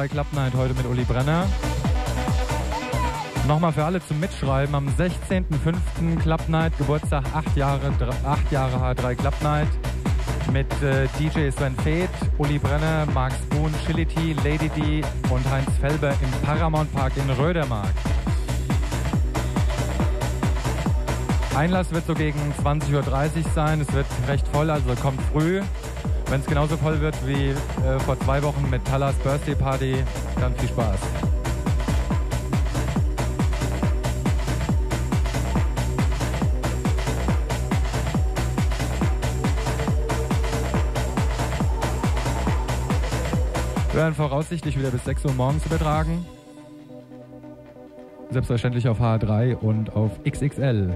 So, H3 Club Night heute mit Uli Brenner. Nochmal für alle zum Mitschreiben. Am 16.05. Club Night, Geburtstag, 8 Jahre, 8 Jahre H3 Club Night. Mit äh, DJ Sven Feth, Uli Brenner, Mark Spoon, Chili T, Lady D und Heinz Felber im Paramount Park in Rödermark. Einlass wird so gegen 20.30 Uhr sein. Es wird recht voll, also kommt früh. Wenn es genauso voll wird wie äh, vor zwei Wochen mit Talas Birthday Party, dann viel Spaß. Wir werden voraussichtlich wieder bis 6 Uhr morgens übertragen. Selbstverständlich auf H3 und auf XXL.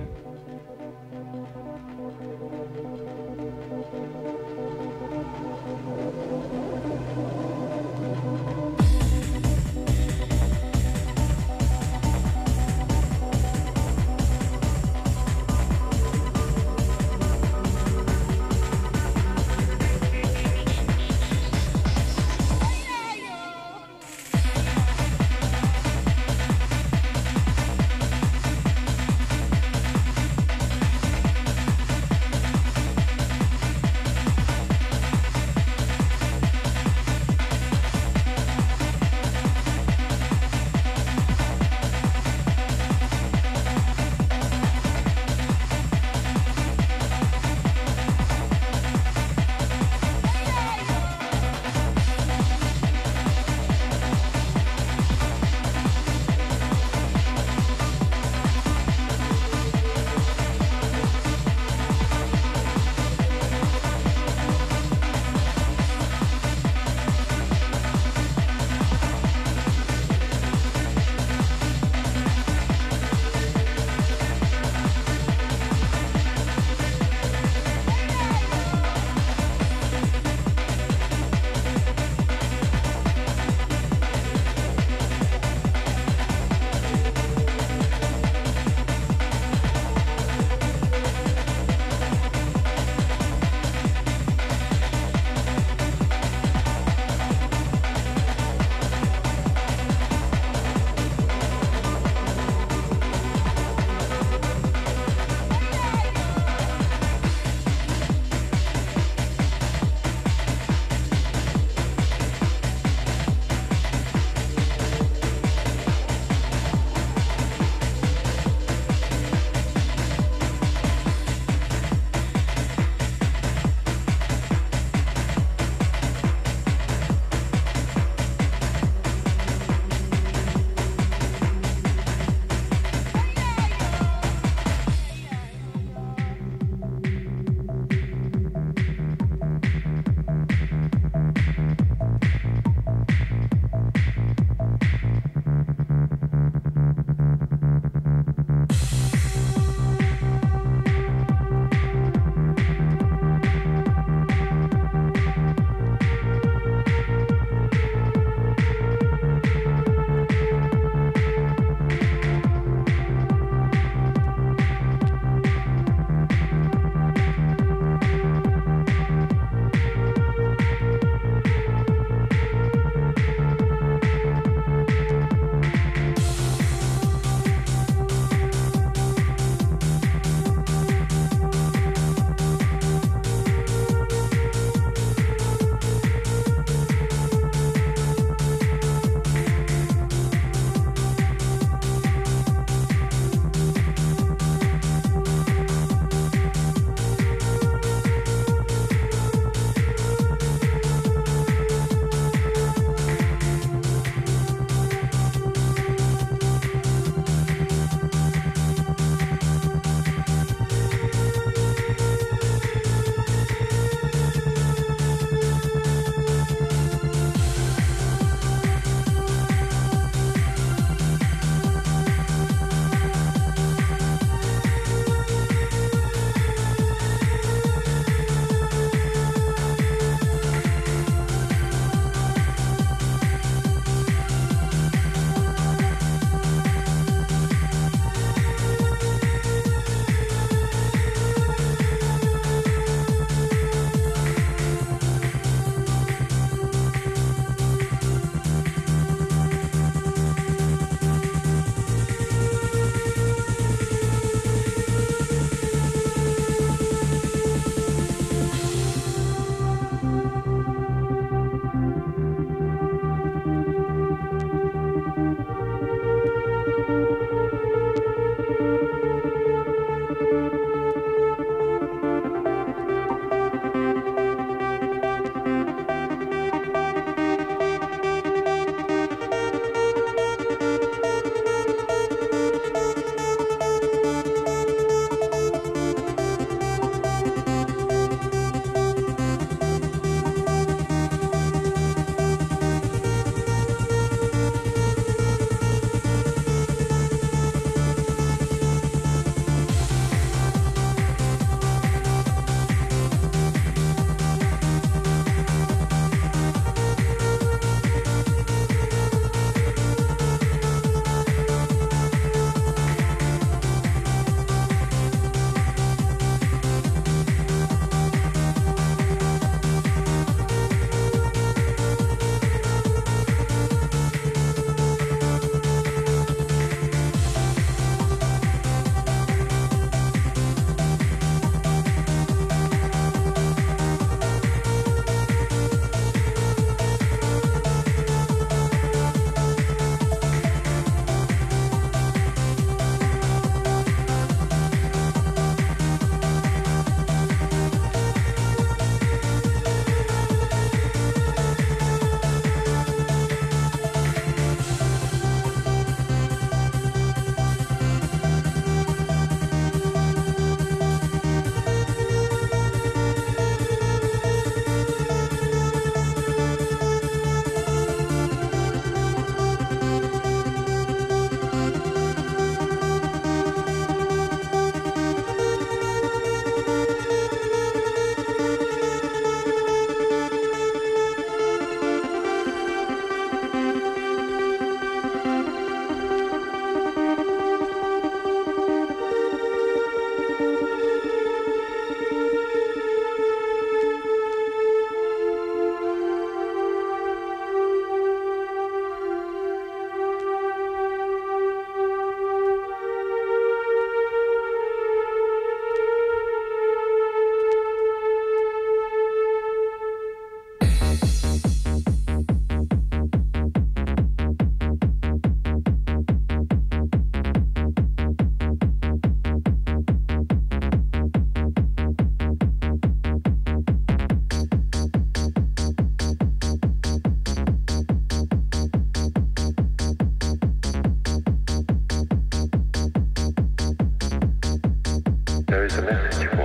there is a message for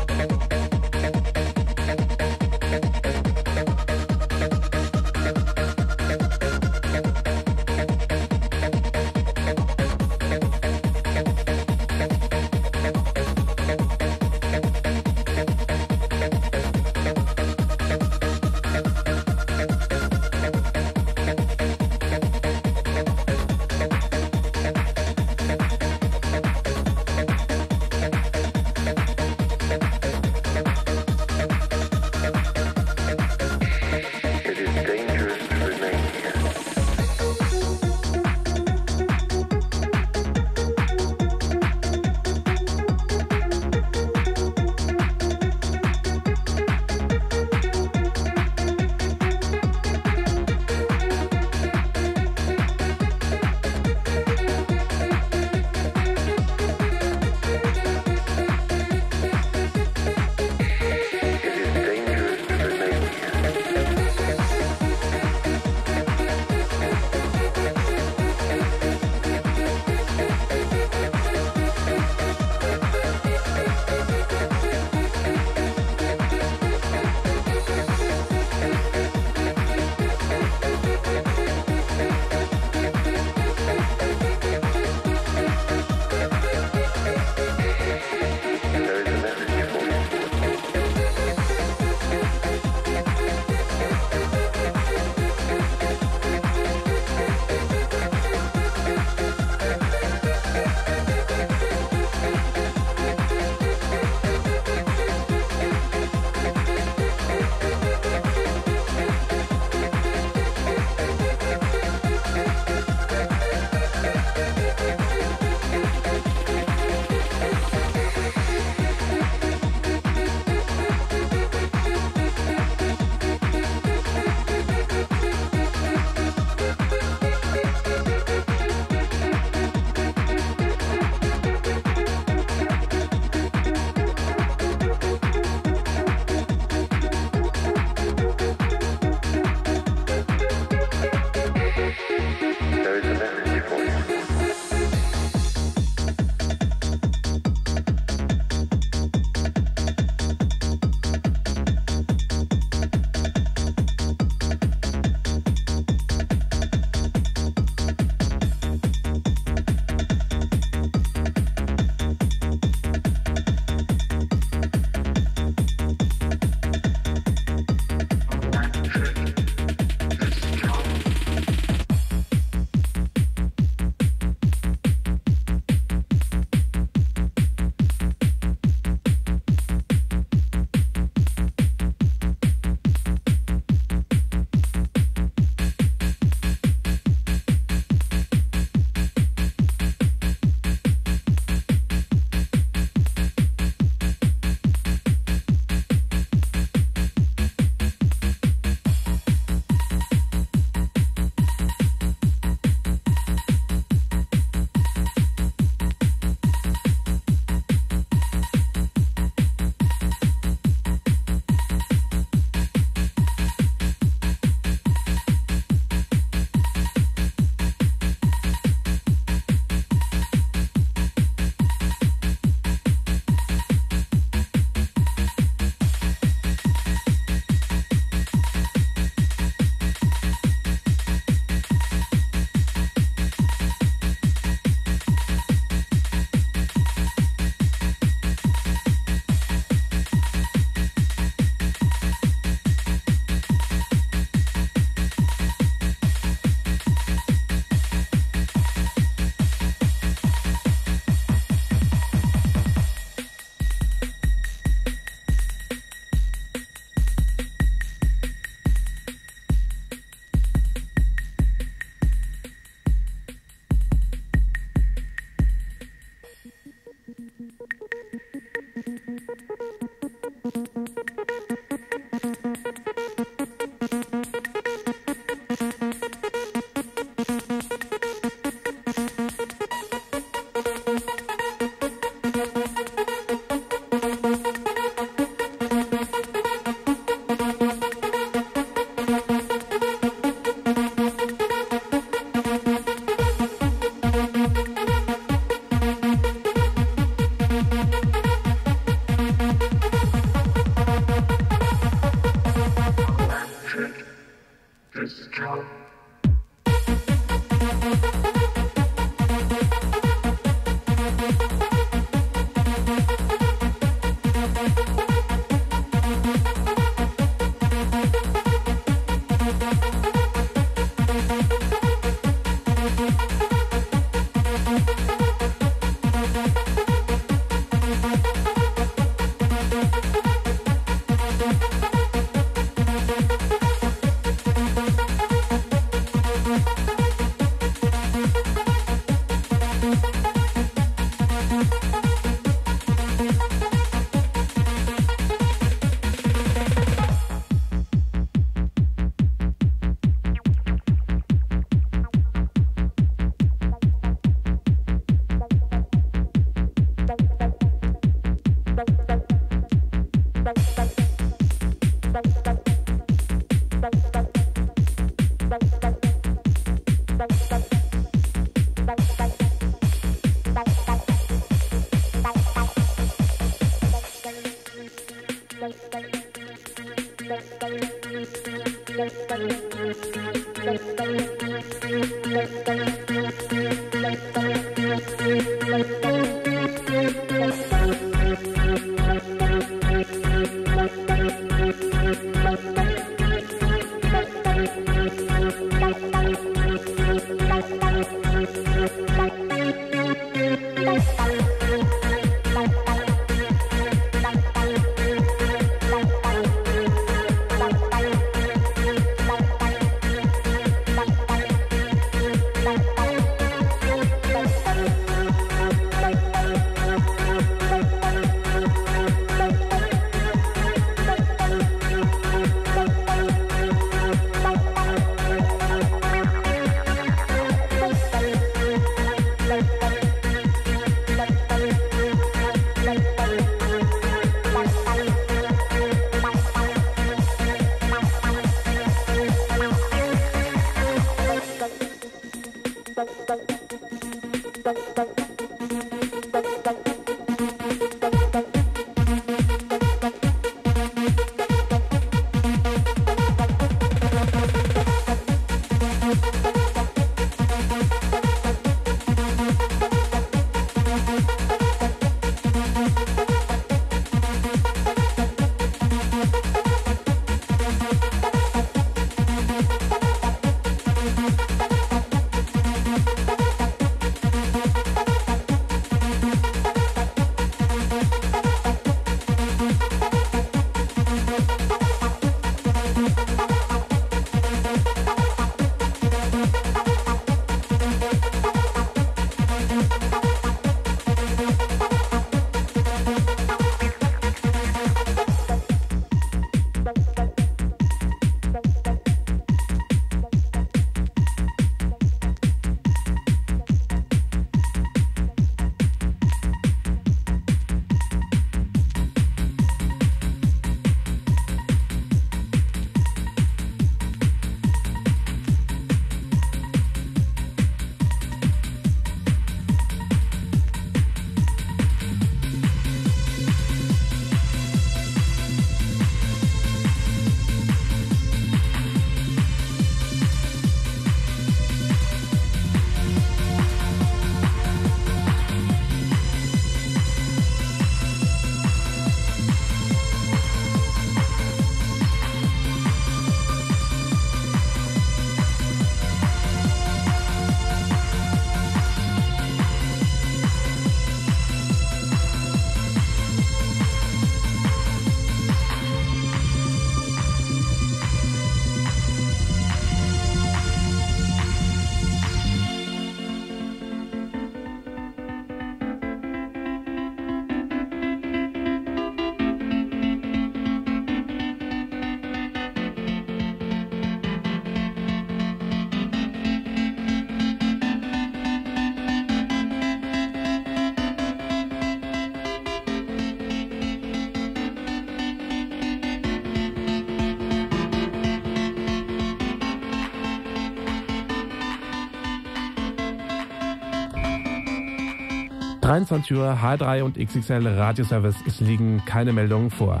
23 Uhr H3 und XXL Radioservice. Es liegen keine Meldungen vor.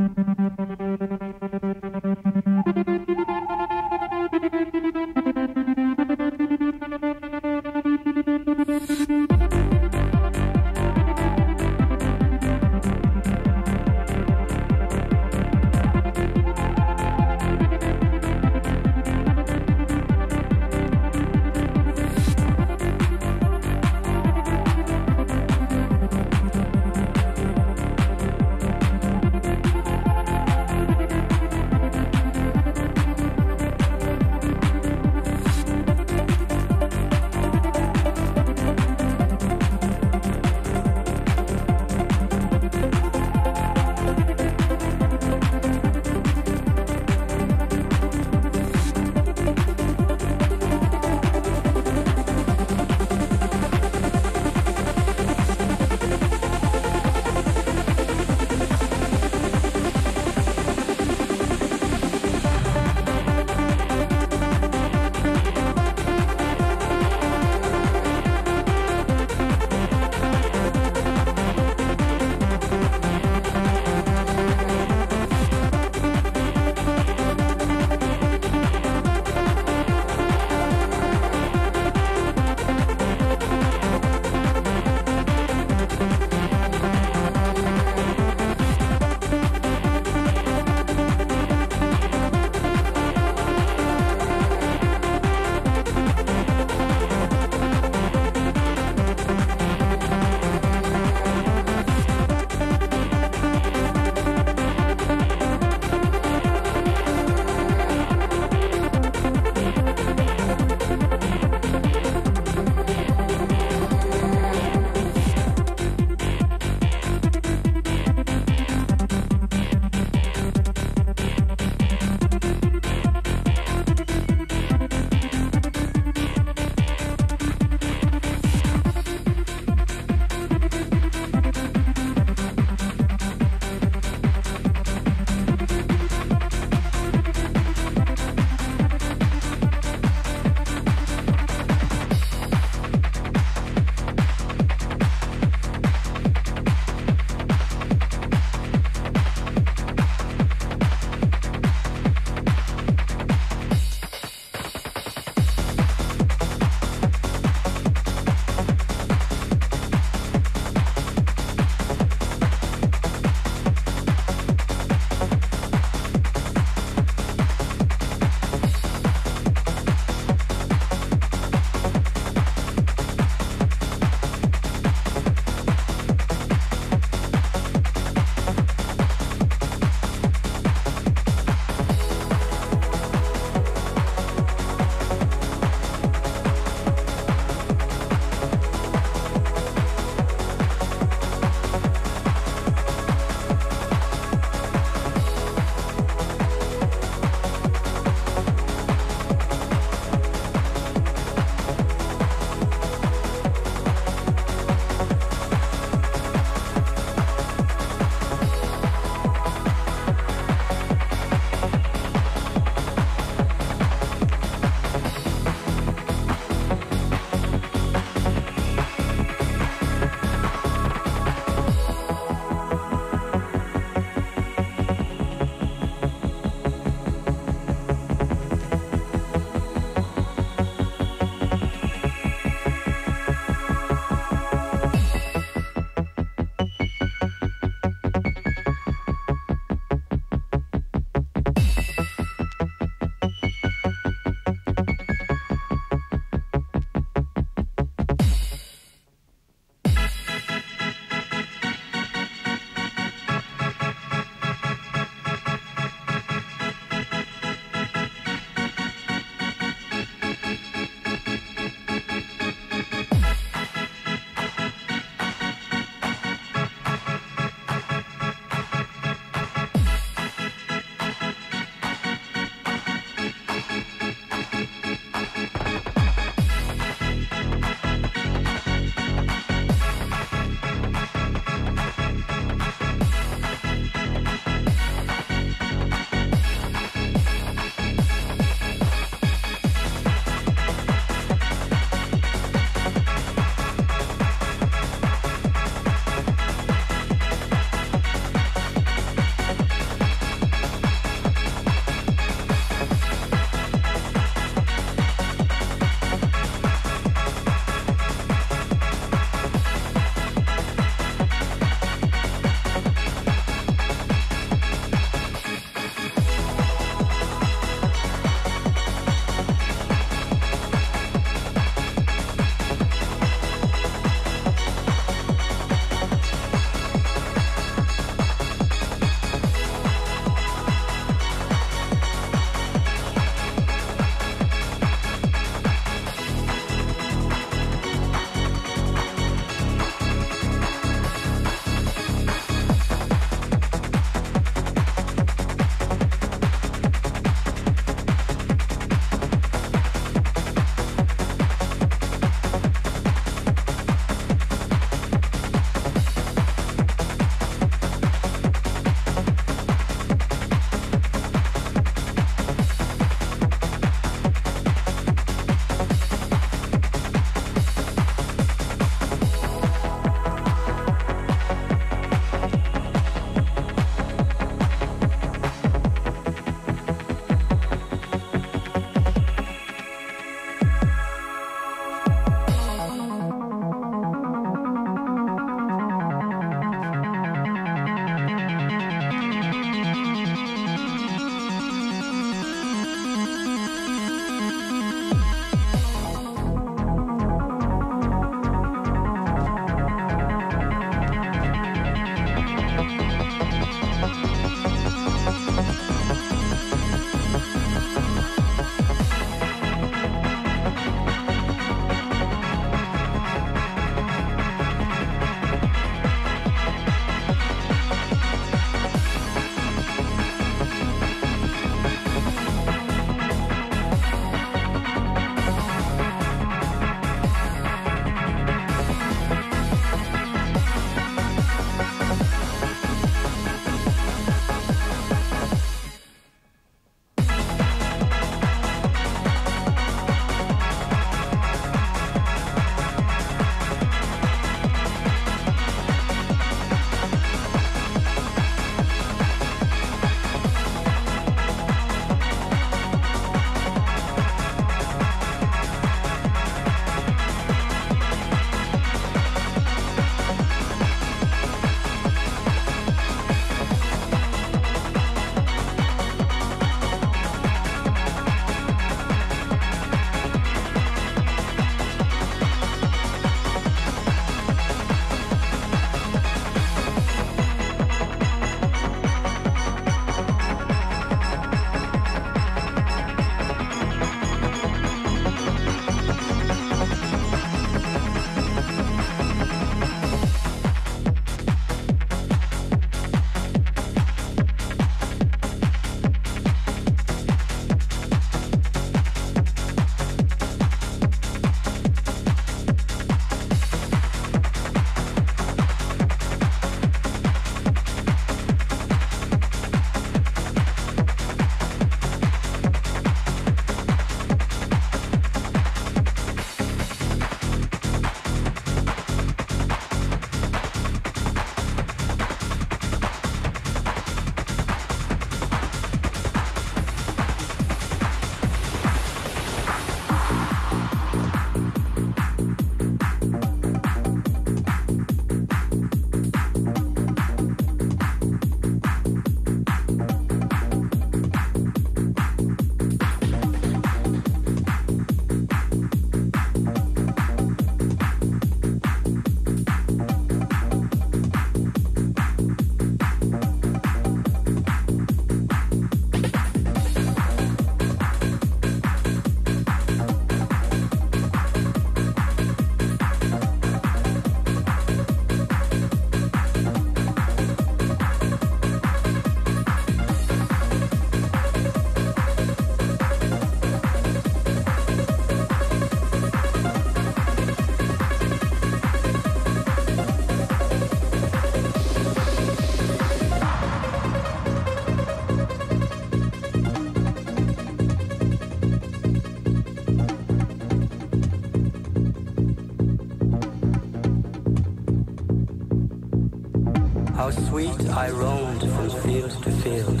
I roamed from field to field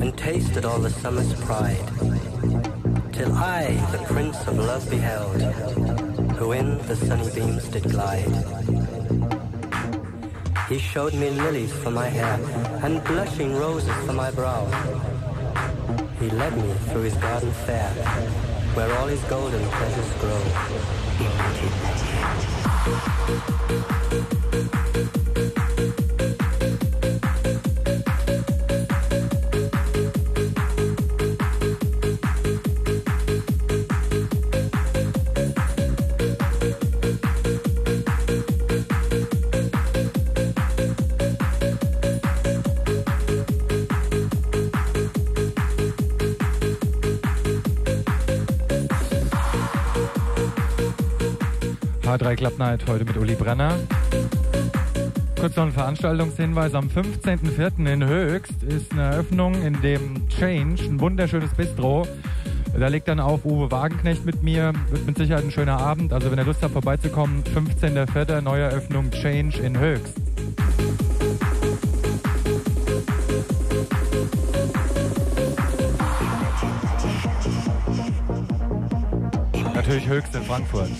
and tasted all the summer's pride. Till I, the Prince of Love, beheld, who in the sunny beams did glide. He showed me lilies for my hair and blushing roses for my brow. He led me through his garden fair, where all his golden pleasures grow. H3 Club Night heute mit Uli Brenner. Kurz noch ein Veranstaltungshinweis. Am 15.04. in Höchst ist eine Eröffnung in dem Change, ein wunderschönes Bistro. Da legt dann auf Uwe Wagenknecht mit mir. Wird mit Sicherheit ein schöner Abend. Also wenn ihr Lust habt vorbeizukommen, 15.04. neue Eröffnung Change in Höchst. Natürlich Höchst in Frankfurt.